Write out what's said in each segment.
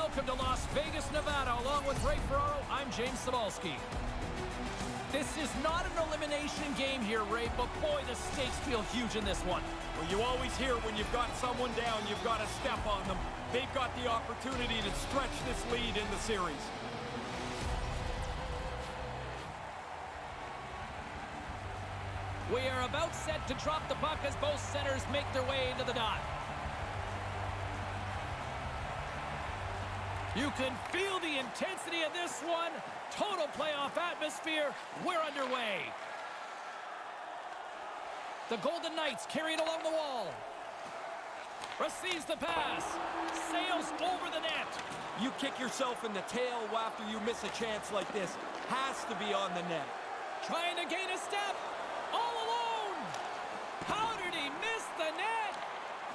Welcome to Las Vegas, Nevada. Along with Ray Ferraro, I'm James Cybulski. This is not an elimination game here, Ray, but boy, the stakes feel huge in this one. Well, you always hear when you've got someone down, you've got to step on them. They've got the opportunity to stretch this lead in the series. We are about set to drop the puck as both centers make their way into the dot. You can feel the intensity of this one. Total playoff atmosphere. We're underway. The Golden Knights carry it along the wall. Receives the pass. Sails over the net. You kick yourself in the tail after you miss a chance like this. Has to be on the net. Trying to gain a step. All alone. How did he miss the net?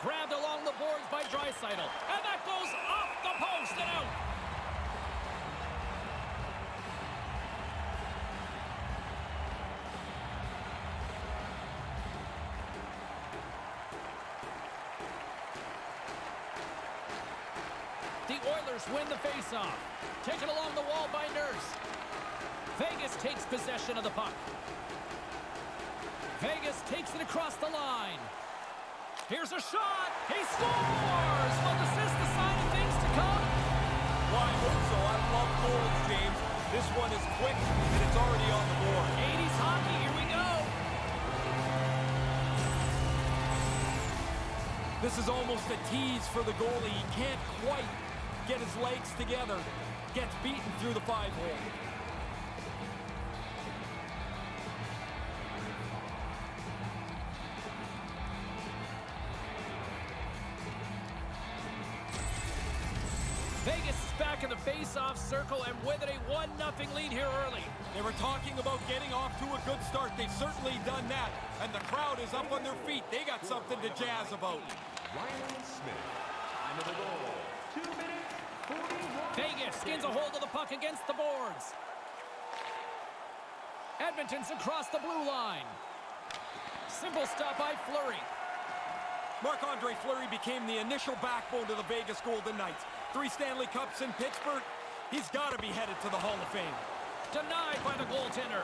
Grabbed along the boards by Draisaitl. And that goes off the post and out. The Oilers win the faceoff. Taken along the wall by Nurse. Vegas takes possession of the puck. Vegas takes it across the line. Here's a shot. He scores! This is the sign of things to come? Well, I hope so. I love goals, James. This one is quick, and it's already on the board. 80s hockey, here we go. This is almost a tease for the goalie. He can't quite get his legs together. Gets beaten through the five-hole. Vegas circle and with it a 1-0 lead here early. They were talking about getting off to a good start. They've certainly done that. And the crowd is up on their feet. They got something to jazz about. Ryan Smith. Time of the goal. Two minutes, 41 Vegas skins a hold of the puck against the boards. Edmonton's across the blue line. Simple stop by Fleury. Marc-Andre Fleury became the initial backbone to the Vegas Golden Knights. Three Stanley Cups in Pittsburgh. He's got to be headed to the Hall of Fame. Denied by the goaltender.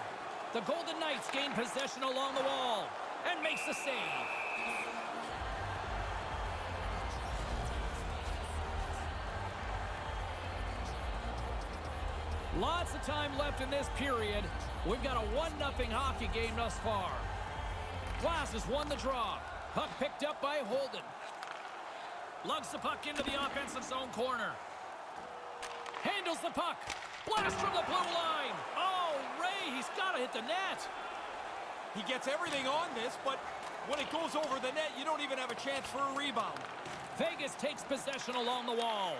The Golden Knights gain possession along the wall and makes the save. Lots of time left in this period. We've got a 1-0 hockey game thus far. Glass has won the draw. Puck picked up by Holden. Lugs the puck into the offensive zone corner. Handles the puck. Blast from the blue line. Oh, Ray, he's got to hit the net. He gets everything on this, but when it goes over the net, you don't even have a chance for a rebound. Vegas takes possession along the wall.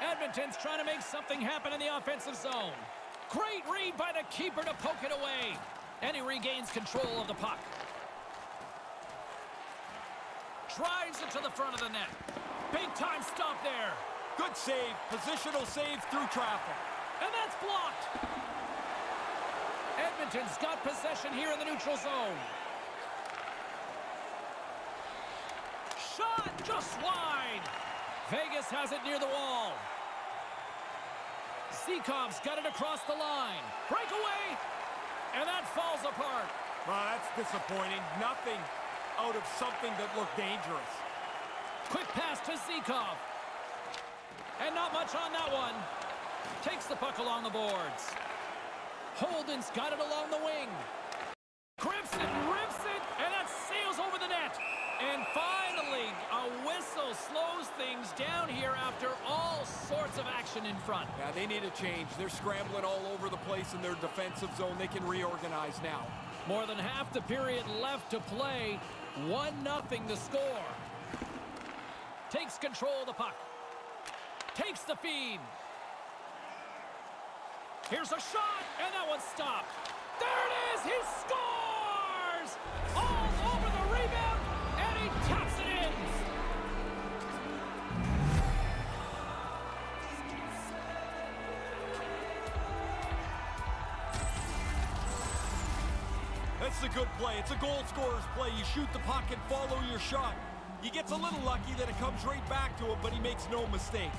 Edmonton's trying to make something happen in the offensive zone. Great read by the keeper to poke it away. And he regains control of the puck. Drives it to the front of the net. Big time stop there. Good save. Positional save through traffic. And that's blocked. Edmonton's got possession here in the neutral zone. Shot just wide. Vegas has it near the wall. Zykov's got it across the line. Breakaway. And that falls apart. Well, that's disappointing. Nothing out of something that looked dangerous. Quick pass to Zykov. And not much on that one. Takes the puck along the boards. Holden's got it along the wing. Grips it, rips it, and that sails over the net. And finally, a whistle slows things down here after all sorts of action in front. Yeah, they need a change. They're scrambling all over the place in their defensive zone. They can reorganize now. More than half the period left to play. 1-0 the score. Takes control of the puck. Takes the feed. Here's a shot, and that one's stopped. There it is! He scores! All over the rebound, and he taps it in! That's a good play. It's a goal scorer's play. You shoot the puck and follow your shot. He gets a little lucky that it comes right back to him, but he makes no mistake.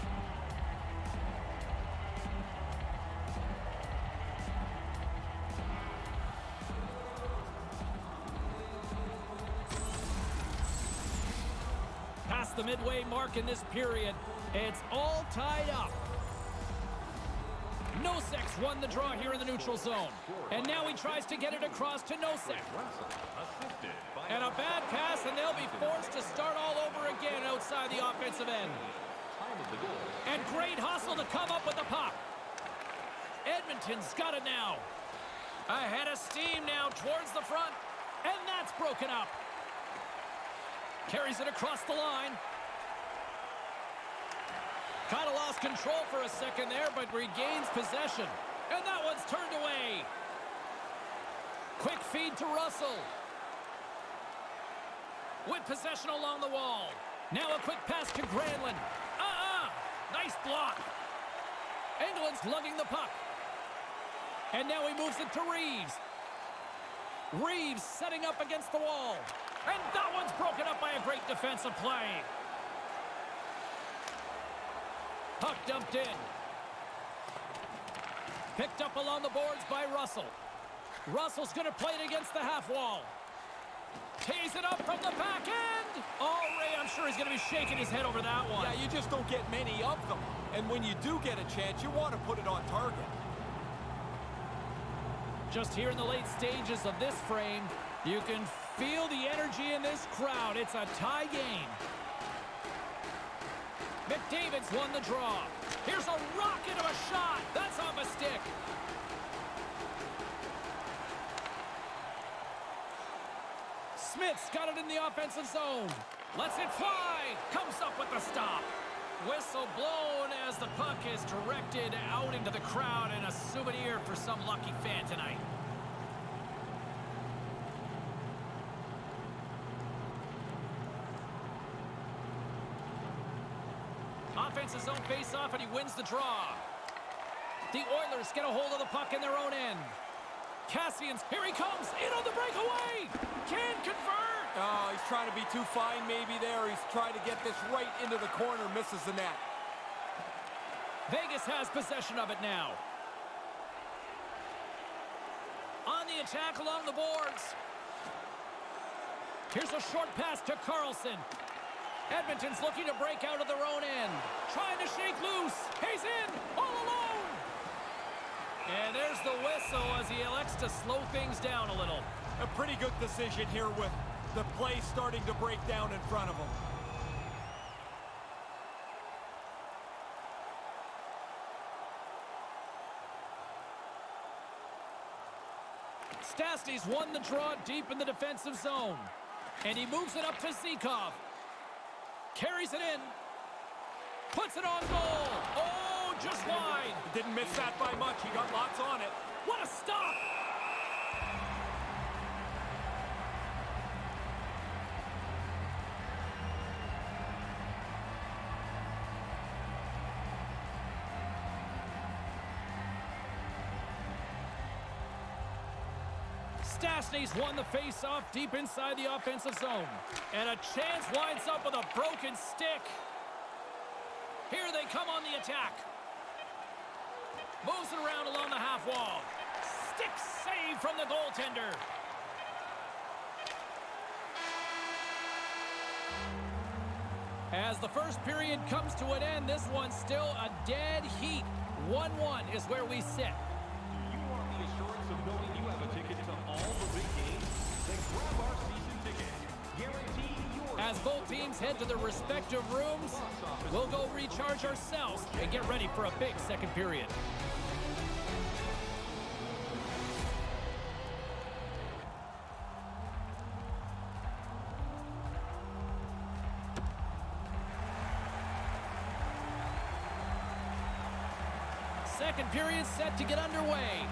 Mark in this period, it's all tied up. Nosek's won the draw here in the neutral zone. And now he tries to get it across to Nosek. And a bad pass, and they'll be forced to start all over again outside the offensive end. And great hustle to come up with the puck. Edmonton's got it now. Ahead of steam now towards the front. And that's broken up. Carries it across the line. Kind of lost control for a second there, but regains possession. And that one's turned away. Quick feed to Russell. With possession along the wall. Now a quick pass to Granlund. Uh-uh. Nice block. Engelland's lugging the puck. And now he moves it to Reaves. Reaves setting up against the wall. And that one's broken up by a great defensive play. Puck dumped in. Picked up along the boards by Russell. Russell's going to play it against the half wall. Tees it up from the back end. Oh, Ray, I'm sure he's going to be shaking his head over that one. Yeah, you just don't get many of them. And when you do get a chance, you want to put it on target. Just here in the late stages of this frame, you can feel the energy in this crowd. It's a tie game. McDavid's won the draw. Here's a rocket of a shot. That's off a stick. Smith's got it in the offensive zone. Lets it fly. Comes up with the stop. Whistle blown as the puck is directed out into the crowd and a souvenir for some lucky fan tonight. Offensive zone face-off, and he wins the draw. The Oilers get a hold of the puck in their own end. Kassian's, here he comes, in on the breakaway! Can convert! Oh, he's trying to be too fine maybe there. He's trying to get this right into the corner, misses the net. Vegas has possession of it now. On the attack along the boards. Here's a short pass to Karlsson. Edmonton's looking to break out of their own end. Trying to shake loose. He's in, all alone. And there's the whistle as he elects to slow things down a little. A pretty good decision here with the play starting to break down in front of him. Stastny's won the draw deep in the defensive zone. And he moves it up to Zykov. Carries it in. Puts it on goal. Oh, just wide. Didn't miss that by much. He got lots on it. What a stop! Stastny's won the face-off deep inside the offensive zone. And a chance winds up with a broken stick. Here they come on the attack. Moves it around along the half wall. Stick save from the goaltender. As the first period comes to an end, this one's still a dead heat. 1-1 is where we sit. Both teams head to their respective rooms, we'll go recharge ourselves and get ready for a big second period. Second period set to get underway.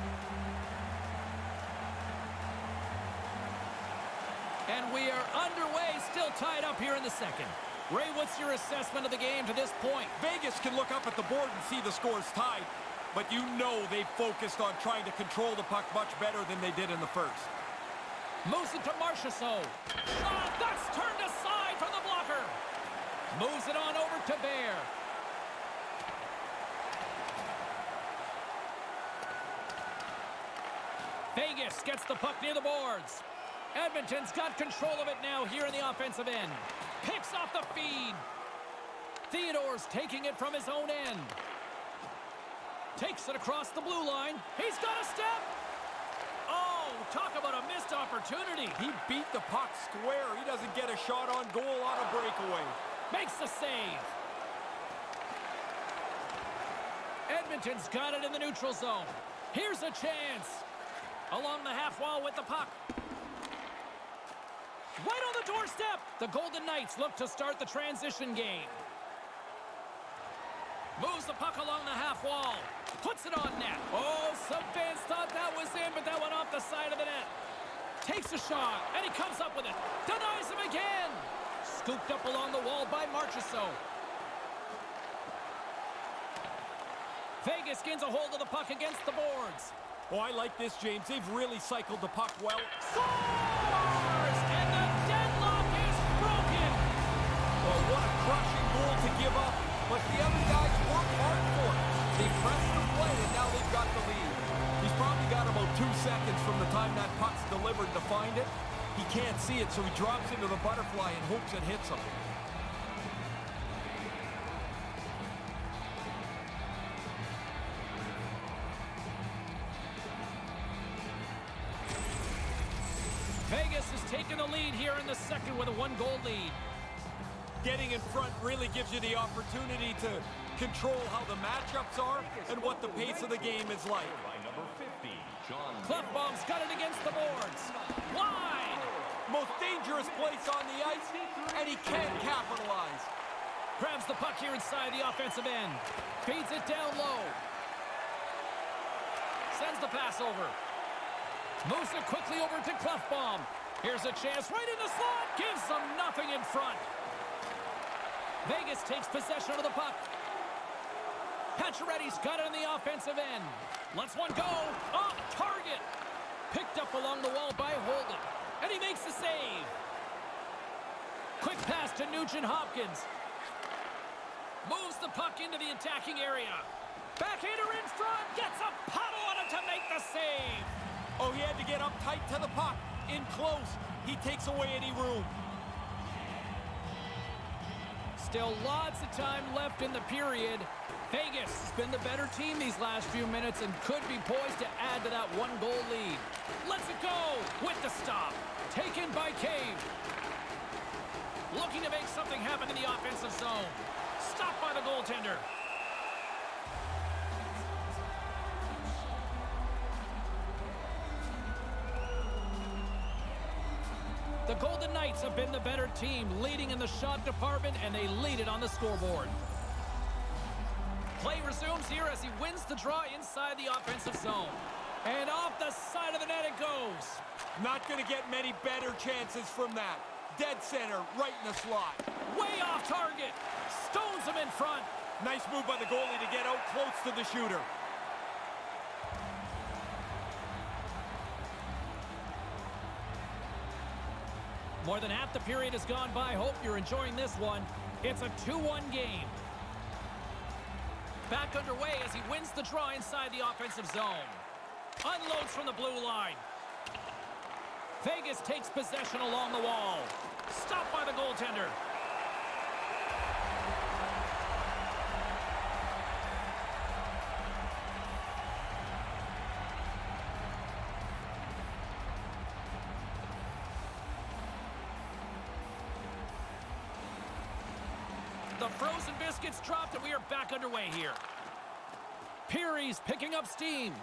And we are underway, still tied up here in the second. Ray, what's your assessment of the game to this point? Vegas can look up at the board and see the scores tied, but you know they focused on trying to control the puck much better than they did in the first. Moves it to Marchessault. Shot, that's turned aside from the blocker. Moves it on over to Bear. Vegas gets the puck near the boards. Edmonton's got control of it now here in the offensive end. Picks off the feed. Theodore's taking it from his own end. Takes it across the blue line. He's got a step. Oh, talk about a missed opportunity. He beat the puck square. He doesn't get a shot on goal on a breakaway. Makes the save. Edmonton's got it in the neutral zone. Here's a chance. Along the half wall with the puck. Right on the doorstep. The Golden Knights look to start the transition game. Moves the puck along the half wall. Puts it on net. Oh, some fans thought that was in, but that went off the side of the net. Takes a shot, and he comes up with it. Denies him again. Scooped up along the wall by Marchessault. Vegas gains a hold of the puck against the boards. Oh, I like this, James. They've really cycled the puck well. Scores! Well, what a crushing goal to give up. But the other guys work hard for it. They pressed the play, and now they've got the lead. He's probably got about two seconds from the time that puck's delivered to find it. He can't see it, so he drops into the butterfly and hopes it hits him. Vegas has taken the lead here in the second with a one-goal lead. Getting in front really gives you the opportunity to control how the matchups are and what the pace of the game is like. By number 50, John Klefbom's got it against the boards. Wide! Most dangerous place on the ice, and he can't capitalize. Grabs the puck here inside the offensive end. Feeds it down low. Sends the pass over. Moves it quickly over to Klefbom. Here's a chance right in the slot. Gives them nothing in front. Vegas takes possession of the puck. Pacioretty's got it in the offensive end. Lets one go. Off target. Picked up along the wall by Holden. And he makes the save. Quick pass to Nugent Hopkins. Moves the puck into the attacking area. Backhander in front. Gets a paddle on it to make the save. Oh, he had to get up tight to the puck. In close, he takes away any room. Still lots of time left in the period. Vegas has been the better team these last few minutes and could be poised to add to that one-goal lead. Let's it go with the stop. Taken by Cave. Looking to make something happen in the offensive zone. Stopped by the goaltender. The Golden Knights have been the better team, leading in the shot department, and they lead it on the scoreboard. Play resumes here as he wins the draw inside the offensive zone. And off the side of the net it goes. Not going to get many better chances from that. Dead center, right in the slot. Way off target. Stones him in front. Nice move by the goalie to get out close to the shooter. More than half the period has gone by. Hope you're enjoying this one. It's a 2-1 game. Back underway as he wins the draw inside the offensive zone. Unloads from the blue line. Vegas takes possession along the wall. Stopped by the goaltender. Frozen biscuits dropped and we are back underway here. Peary's picking up steam.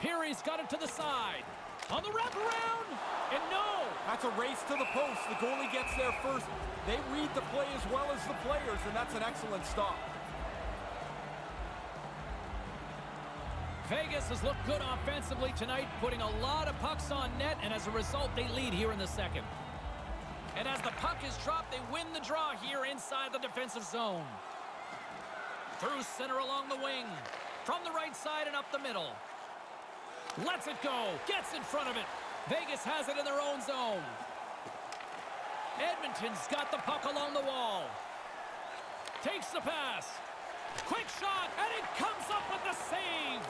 Peary's got it to the side. On the wraparound. And no. That's a race to the post. The goalie gets there first. They read the play as well as the players, and that's an excellent stop. Vegas has looked good offensively tonight, putting a lot of pucks on net, and as a result, they lead here in the second. And as the puck is dropped, they win the draw here inside the defensive zone. Through center along the wing. From the right side and up the middle. Lets it go. Gets in front of it. Vegas has it in their own zone. Edmonton's got the puck along the wall. Takes the pass. Quick shot, and it comes up with the save.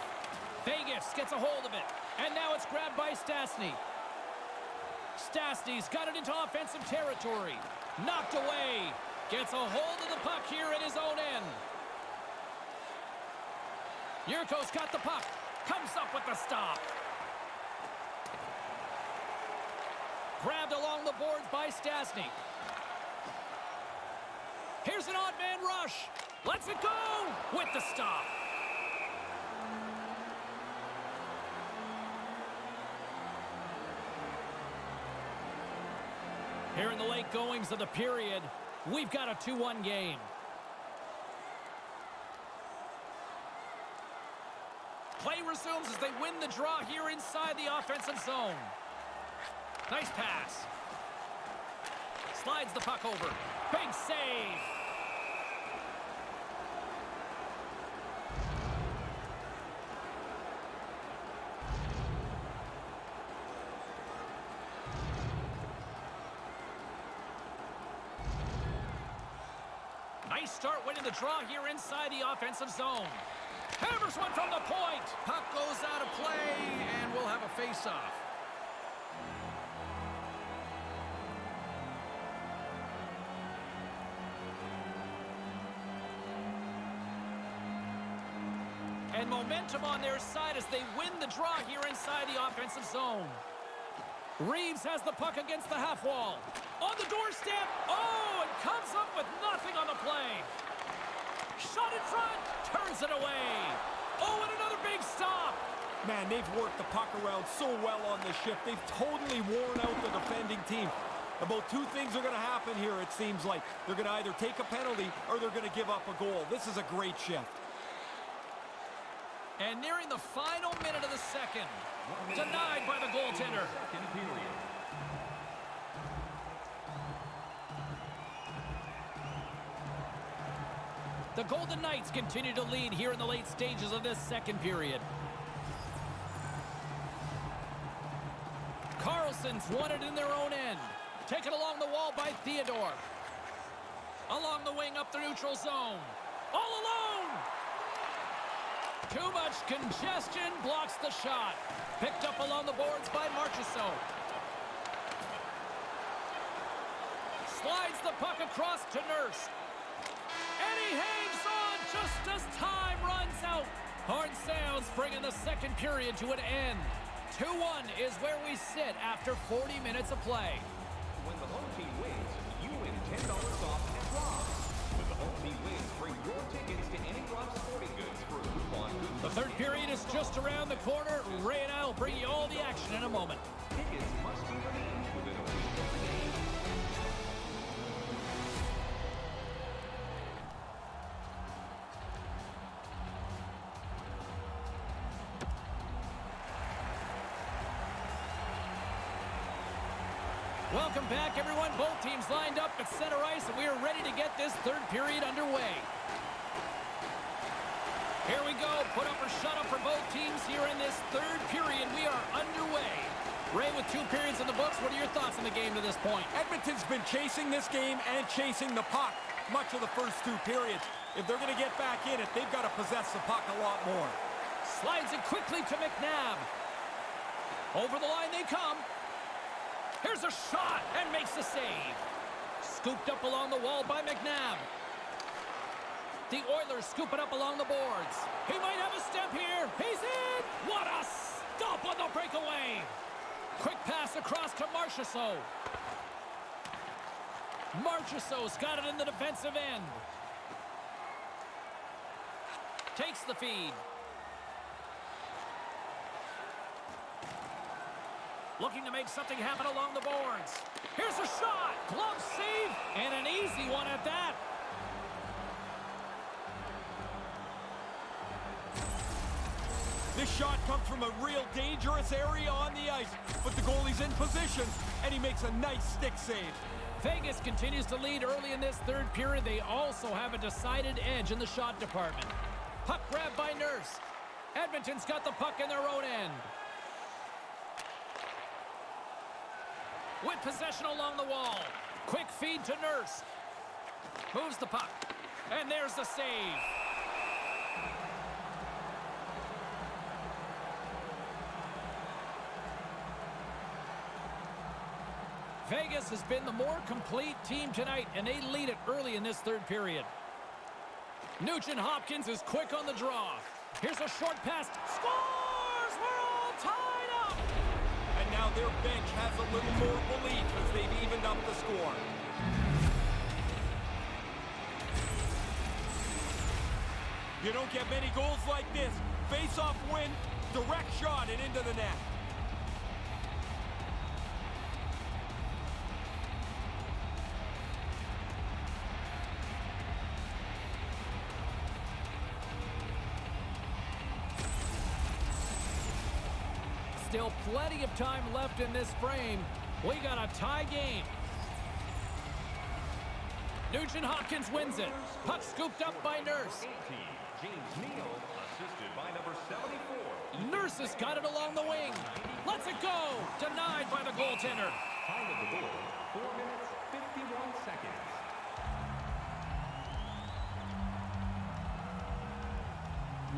Vegas gets a hold of it, and now it's grabbed by Stastny. Stastny's got it into offensive territory. Knocked away. Gets a hold of the puck here at his own end. Yurko's got the puck. Comes up with the stop. Grabbed along the boards by Stastny. Here's an odd man rush. Lets it go with the stop. Here in the late goings of the period, we've got a 2-1 game. Play resumes as they win the draw here inside the offensive zone. Nice pass. Slides the puck over. Big save. Start winning the draw here inside the offensive zone. Hammers one from the point. Puck goes out of play, and we'll have a face-off. And momentum on their side as they win the draw here inside the offensive zone. Reaves has the puck against the half wall. On the doorstep. Oh, and comes up with nothing on the play. Shot in front. Turns it away. Oh, and another big stop. Man, they've worked the puck around so well on this shift. They've totally worn out the defending team. About two things are going to happen here, it seems like. They're going to either take a penalty or they're going to give up a goal. This is a great shift. And nearing the final minute of the second. Denied by the goaltender. The Golden Knights continue to lead here in the late stages of this second period. Karlsson's won it in their own end. Taken along the wall by Theodore. Along the wing up the neutral zone. All alone! Too much congestion blocks the shot. Picked up along the boards by Marchessault. Slides the puck across to Nurse. And he hangs on just as time runs out. Horn sounds bringing the second period to an end. 2-1 is where we sit after 40 minutes of play. When the home team wins, you win $10 off at Rob. When the home team wins, bring your tickets to any Rob Sporting Goods for. The third period is just around the corner. Ray and I will bring you all the action in a moment. Welcome back, everyone. Both teams lined up at center ice, and we are ready to get this third period underway. Go. Put up or shut up for both teams here in this third period. We are underway. Ray, with two periods in the books, what are your thoughts on the game to this point? Edmonton's been chasing this game and chasing the puck much of the first two periods. If they're going to get back in it, they've got to possess the puck a lot more. Slides it quickly to McNabb. Over the line they come. Here's a shot and makes the save. Scooped up along the wall by McNabb. The Oilers scoop it up along the boards. He might have a step here. He's in. What a stop on the breakaway. Quick pass across to Marchessault. Marchessault's got it in the defensive end. Takes the feed. Looking to make something happen along the boards. Here's a shot. Glove save. And an easy one at that. This shot comes from a real dangerous area on the ice, but the goalie's in position, and he makes a nice stick save. Vegas continues to lead early in this third period. They also have a decided edge in the shot department. Puck grabbed by Nurse. Edmonton's got the puck in their own end. With possession along the wall. Quick feed to Nurse. Moves the puck. And there's the save. Vegas has been the more complete team tonight, and they lead it early in this third period. Nugent Hopkins is quick on the draw. Here's a short pass. Scores! We're all tied up! And now their bench has a little more belief as they've evened up the score. You don't get many goals like this. Face-off win, direct shot and into the net. Plenty of time left in this frame. We got a tie game. Nugent Hopkins wins it. Puck scooped up by Nurse. 18, James Neal, assisted by number 74. Nurse has got it along the wing. Lets it go. Denied by the goaltender. Time of the goal, 4 minutes, 51 seconds.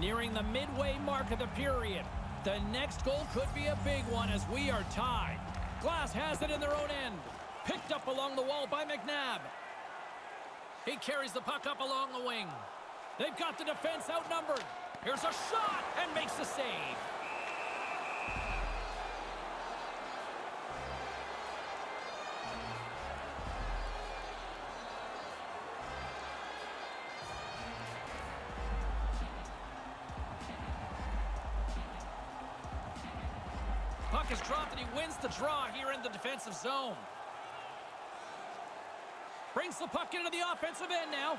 Nearing the midway mark of the period. The next goal could be a big one as we are tied. Glass has it in their own end. Picked up along the wall by McNabb. He carries the puck up along the wing. They've got the defense outnumbered. Here's a shot and makes the save. Wins the draw here in the defensive zone. Brings the puck into the offensive end now.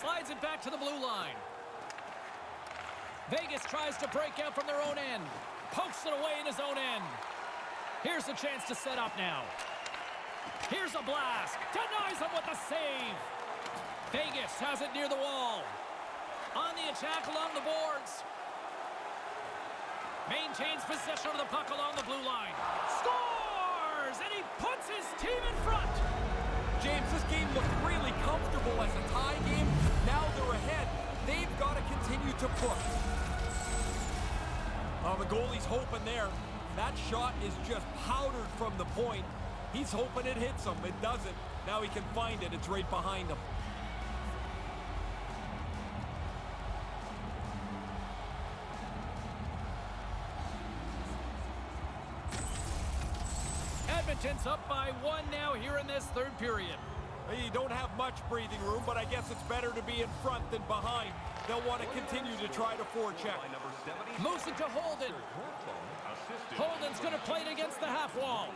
Slides it back to the blue line. Vegas tries to break out from their own end. Pokes it away in his own end. Here's a chance to set up now. Here's a blast. Denies him with a save. Vegas has it near the wall. On the attack along the boards. Maintains possession of the puck along the blue line. Scores! And he puts his team in front. James, this game looked really comfortable as a tie game. Now they're ahead. They've got to continue to push. Oh, the goalie's hoping there. That shot is just powdered from the point. He's hoping it hits him. It doesn't. Now he can find it. It's right behind him. Edmonton's up by one now here in this third period. You don't have much breathing room, but I guess it's better to be in front than behind. They'll want to continue to try to forecheck. By number 70, Moves it to Holden. Holden's going to play it against the half wall.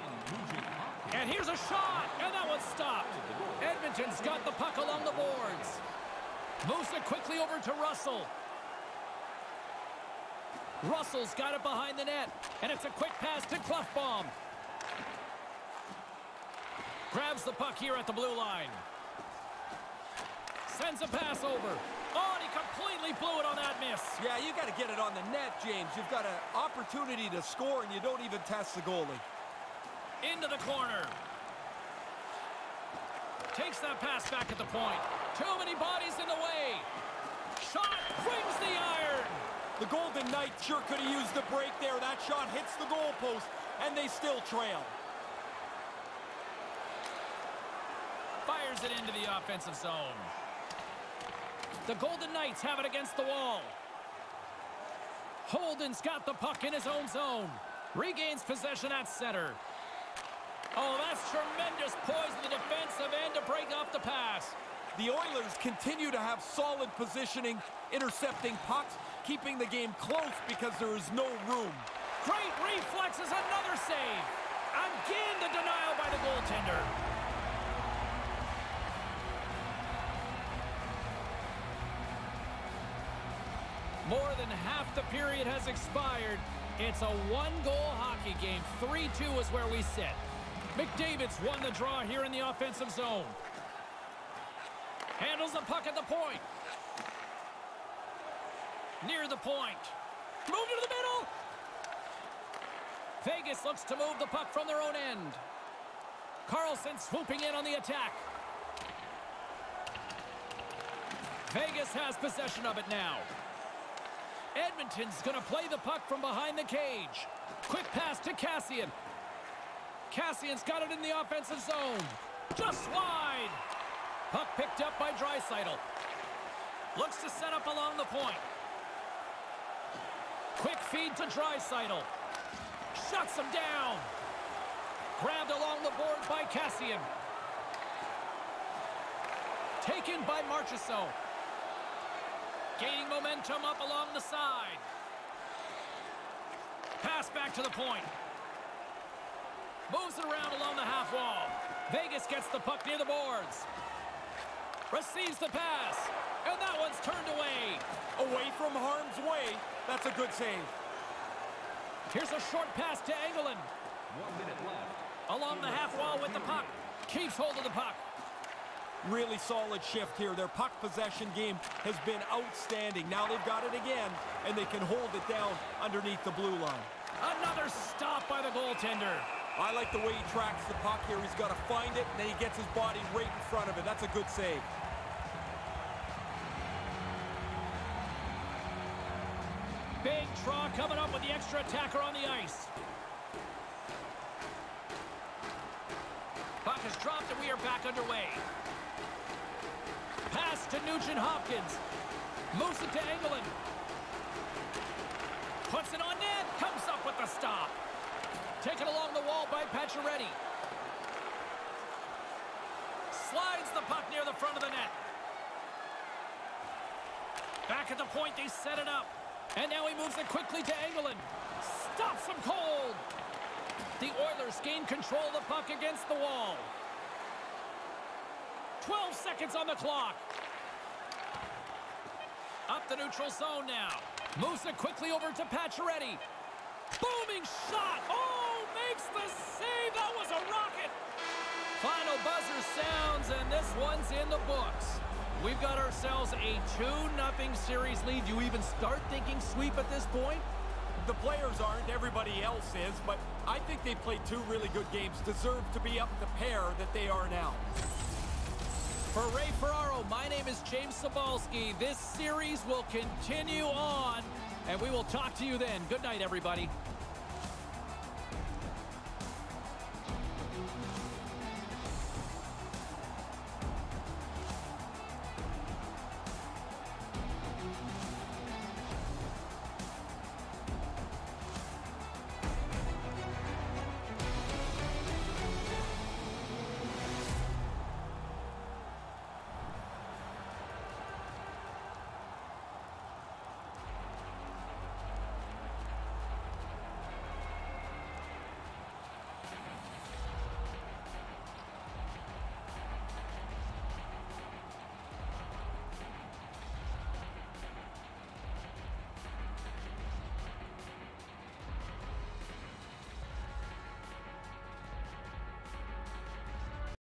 And here's a shot, and that one's stopped. Edmonton's got the puck along the boards. Moves it quickly over to Russell. Russell's got it behind the net, and it's a quick pass to Klefbom. Grabs the puck here at the blue line. Sends a pass over. Oh, and he completely blew it on that miss. Yeah, you got to get it on the net, James. You've got an opportunity to score, and you don't even test the goalie. Into the corner. Takes that pass back at the point. Too many bodies in the way. Shot rings the iron. The Golden Knights sure could have used the break there. That shot hits the goalpost, and they still trail. Fires it into the offensive zone. The Golden Knights have it against the wall. Holden's got the puck in his own zone. Regains possession at center. Oh, that's tremendous poise in the defensive end to break off the pass. The Oilers continue to have solid positioning, intercepting pucks, keeping the game close because there is no room. Great reflexes, another save. Again, the denial by the goaltender. More than half the period has expired. It's a one-goal hockey game. 3-2 is where we sit. McDavid's won the draw here in the offensive zone. Handles the puck at the point. Near the point. Moved into the middle. Vegas looks to move the puck from their own end. Karlsson swooping in on the attack. Vegas has possession of it now. Edmonton's going to play the puck from behind the cage. Quick pass to Kassian. Kassian's got it in the offensive zone. Just wide. Puck picked up by Draisaitl. Looks to set up along the point. Quick feed to Draisaitl. Shuts him down. Grabbed along the board by Kassian. Taken by Marchessault. Gaining momentum up along the side. Pass back to the point. Moves it around along the half wall. Vegas gets the puck near the boards. Receives the pass. And that one's turned away. Away from harm's way. That's a good save. Here's a short pass to Engelland. One minute left. Along the half wall with the puck. Keeps hold of the puck. Really solid shift here. Their puck possession game has been outstanding. Now they've got it again, and they can hold it down underneath the blue line. Another stop by the goaltender. I like the way he tracks the puck here. He's got to find it, and then he gets his body right in front of it. That's a good save. Big draw coming up with the extra attacker on the ice. And we are back underway. Pass to Nugent Hopkins. Moves it to Engelland. Puts it on net. Comes up with the stop. Taken along the wall by Pacioretty. Slides the puck near the front of the net. Back at the point, they set it up. And now he moves it quickly to Engelland. Stops him cold. The Oilers gain control of the puck against the wall. 12 seconds on the clock. Up the neutral zone now. Moves it quickly over to Pacioretty. Booming shot. Oh, makes the save. That was a rocket. Final buzzer sounds, and this one's in the books. We've got ourselves a 2-0 series lead. Do you even start thinking sweep at this point? The players aren't, everybody else is, but I think they played two really good games, deserve to be up the pair that they are now. For Ray Ferraro, my name is James Cybulski. This series will continue on, and we will talk to you then. Good night, everybody.